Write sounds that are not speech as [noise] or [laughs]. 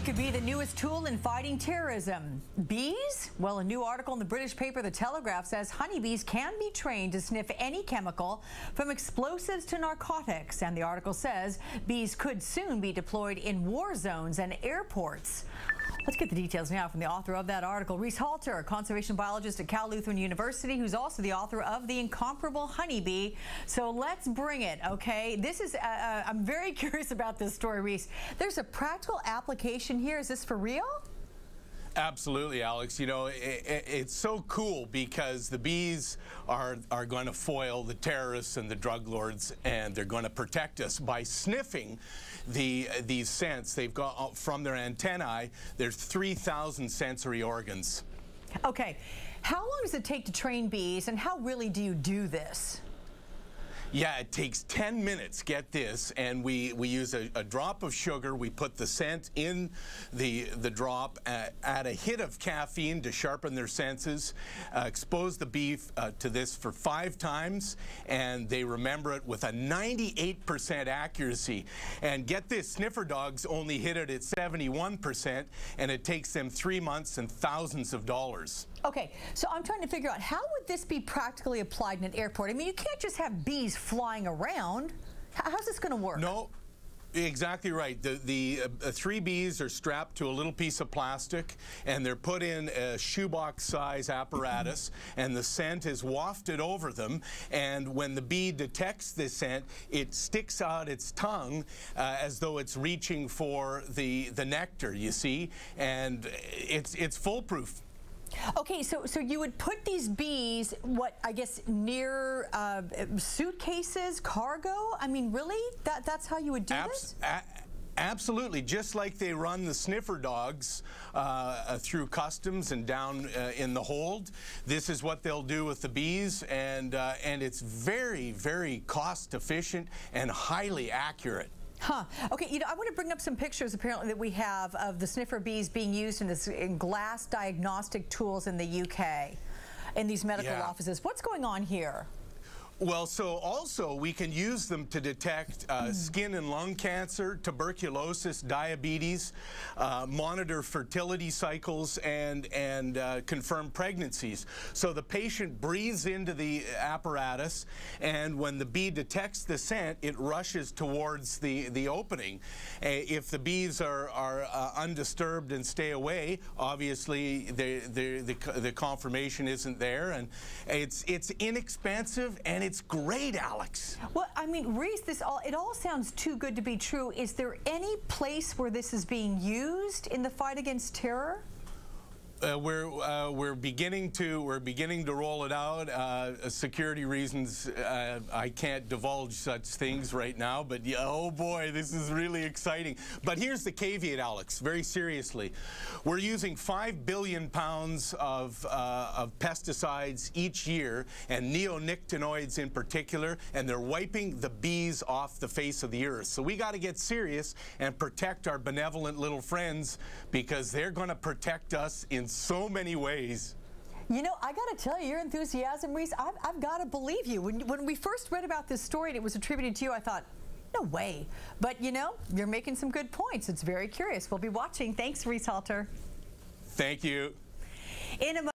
It could be the newest tool in fighting terrorism. Bees? Well, a new article in the British paper The Telegraph says honeybees can be trained to sniff any chemical from explosives to narcotics. And the article says bees could soon be deployed in war zones and airports. Let's get the details now from the author of that article, Reese Halter, a conservation biologist at Cal Lutheran University, who's also the author of The Incomparable Honeybee. So let's bring it, okay? This is, uh, uh, I'm very [laughs] curious about this story, Reese. There's a practical application here. Is this for real? Absolutely, Alex. You know, it, it, it's so cool because the bees are, are going to foil the terrorists and the drug lords, and they're going to protect us by sniffing the these scents. They've got uh, from their antennae, there's 3,000 sensory organs. Okay. How long does it take to train bees, and how really do you do this? Yeah, it takes 10 minutes, get this, and we, we use a, a drop of sugar, we put the scent in the, the drop, uh, add a hit of caffeine to sharpen their senses, uh, expose the beef uh, to this for five times, and they remember it with a 98% accuracy. And get this, sniffer dogs only hit it at 71%, and it takes them three months and thousands of dollars. Okay, so I'm trying to figure out how would this be practically applied in an airport? I mean, you can't just have bees flying around. How's this going to work? No, Exactly right. The, the uh, three bees are strapped to a little piece of plastic and they're put in a shoebox size apparatus [laughs] and the scent is wafted over them and when the bee detects the scent it sticks out its tongue uh, as though it's reaching for the, the nectar, you see, and it's, it's foolproof. Okay, so so you would put these bees, what I guess, near uh, suitcases, cargo. I mean, really? That that's how you would do Abs this? Absolutely, just like they run the sniffer dogs uh, uh, through customs and down uh, in the hold, this is what they'll do with the bees, and uh, and it's very, very cost efficient and highly accurate. Huh. Okay, you know, I want to bring up some pictures apparently that we have of the sniffer bees being used in, this, in glass diagnostic tools in the UK in these medical yeah. offices. What's going on here? Well, so also we can use them to detect uh, mm. skin and lung cancer, tuberculosis, diabetes, uh, monitor fertility cycles, and and uh, confirm pregnancies. So the patient breathes into the apparatus, and when the bee detects the scent, it rushes towards the the opening. if the bees are are uh, undisturbed and stay away, obviously the, the the the confirmation isn't there, and it's it's inexpensive and it's it's great, Alex. Well, I mean, Reese, this all it all sounds too good to be true. Is there any place where this is being used in the fight against terror? Uh, we're uh, we're beginning to we're beginning to roll it out. Uh, security reasons, uh, I can't divulge such things right now. But yeah, oh boy, this is really exciting. But here's the caveat, Alex. Very seriously, we're using five billion pounds of uh, of pesticides each year, and neonicotinoids in particular, and they're wiping the bees off the face of the earth. So we got to get serious and protect our benevolent little friends because they're going to protect us in so many ways. You know, I got to tell you, your enthusiasm, Reese, I've, I've got to believe you. When, when we first read about this story and it was attributed to you, I thought, no way. But, you know, you're making some good points. It's very curious. We'll be watching. Thanks, Reese Halter. Thank you. In a